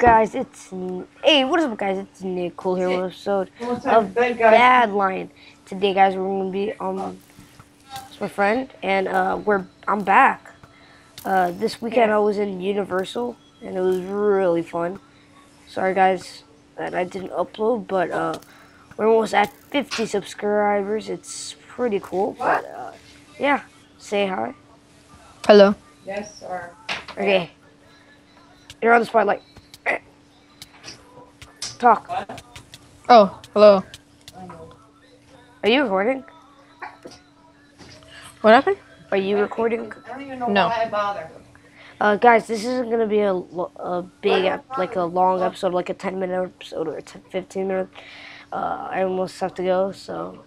guys? It's hey, what is up, guys? It's Nick Cool here with episode One time, of thank God. Badlion. Today, guys, we're gonna be um, it's my friend, and uh, we're I'm back. Uh, this weekend I was in Universal, and it was really fun. Sorry, guys, that I didn't upload, but uh, we're almost at 50 subscribers. It's pretty cool, but uh, yeah, say hi. Hello. Yes, sir. Okay. You're on the spotlight. Talk. Oh, hello. Are you recording? What happened? Are you recording? I don't even know No. why I bother. Uh, guys, this isn't gonna be a, a big, ep- like a long episode, like a 10 minute episode or a 10, 15 minute. Uh, I almost have to go, so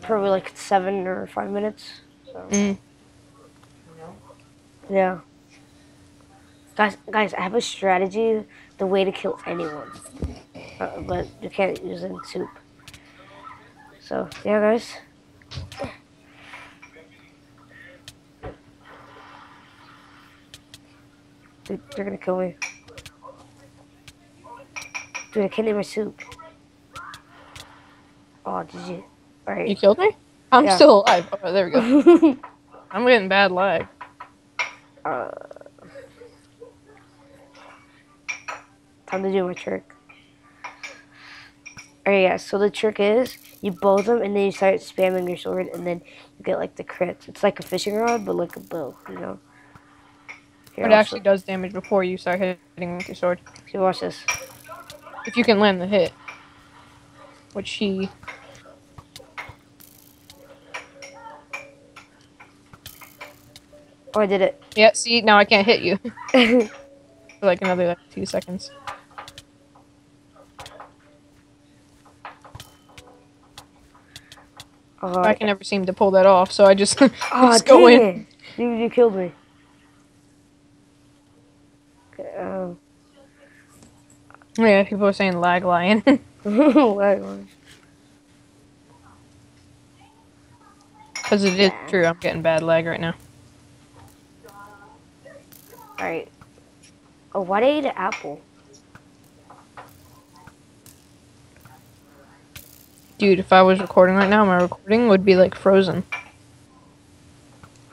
probably like seven or five minutes. So, Mm. yeah. Guys, guys, I have a strategy, the way to kill anyone, but you can't use it in soup. So, yeah, guys. Dude, they're gonna kill me. Dude, I can't eat my soup. Oh, did you? Alright. You killed me? I'm Yeah. still alive. Oh, there we go. I'm getting bad lag. uh, time to do my trick. Alright, yeah, so the trick is you bow them and then you start spamming your sword and then you get like the crits. It's like a fishing rod, but like a bow, you know? Here, It actually does damage before you start hitting with your sword. here, watch this. If you can land the hit. Which he... Oh, I did it. Yeah, see, now I can't hit you. For like another like, two seconds. Oh, I can never seem to pull that off, so I just, oh just go in. it. You, you killed me. Okay, um, Yeah, people are saying lag lion. lag on. Because it is true, I'm getting bad lag right now. Alright. Oh, why did I eat an apple? Dude, if I was recording right now, my recording would be like frozen.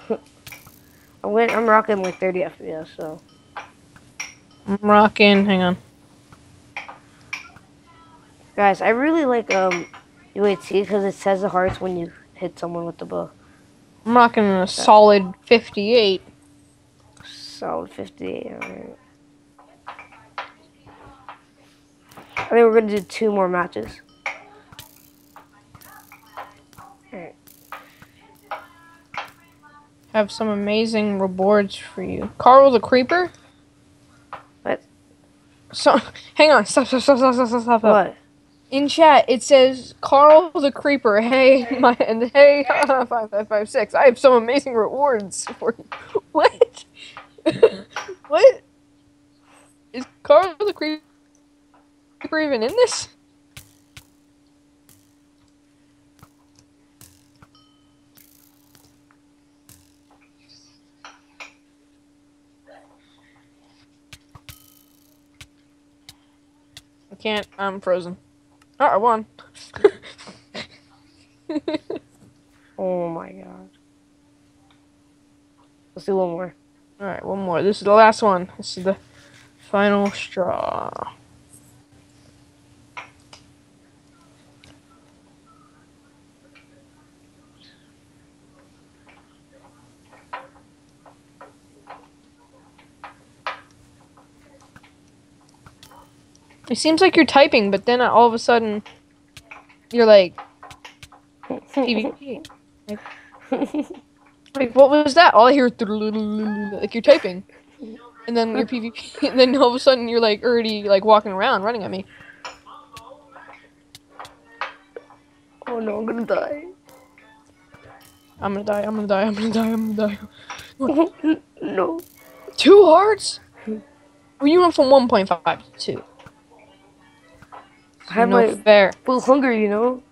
I'm, I'm rocking like 30 FPS, so. I'm rocking, hang on. Guys, I really like um UAT because it says the hearts when you hit someone with the bow. I'm rocking a solid 58. Solid 58. Alright. I think we're gonna do two more matches. Have some amazing rewards for you. Carl the Creeper? What? So, hang on. Stop, stop, stop, stop, stop, stop, stop. What? In chat, it says Carl the Creeper. Hey, my and hey, five five five six. I have some amazing rewards for you. What? what? Is Carl the Creeper even in this? Can't. I'm frozen. Oh, I won. Oh my god. Let's do one more. Alright, one more. This is the last one. This is the final straw. It seems like you're typing, but then all of a sudden you're like PvP. Like, like, what was that? All I hear is like you're typing, and then you're PvP, and then all of a sudden you're like already like walking around, running at me. oh no, I'm gonna die. I'm gonna die. I'm gonna die. I'm gonna die. I'm gonna die. no. Two hearts? Well, you went from 1.5 to two. I have no my fair. full hunger, you know?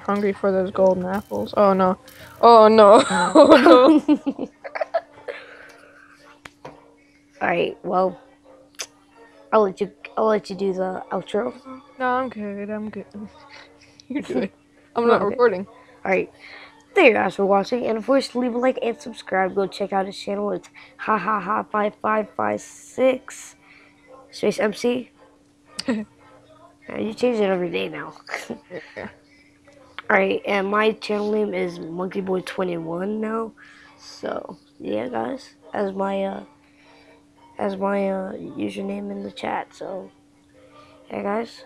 Hungry for those golden apples. Oh no. Oh no. Oh no. Alright, well, I'll let you. I'll let you do the outro. No, I'm good. I'm good. you do it. I'm not Okay. recording. All right. Thank you guys for watching, and of course, leave a like and subscribe. Go check out his channel. It's ha ha ha five five five six space MC. You change it every day now. Yeah. All right, and my channel name is monkeyboy21 now. So yeah, guys, as my uh, as my uh, username in the chat. So yeah, guys,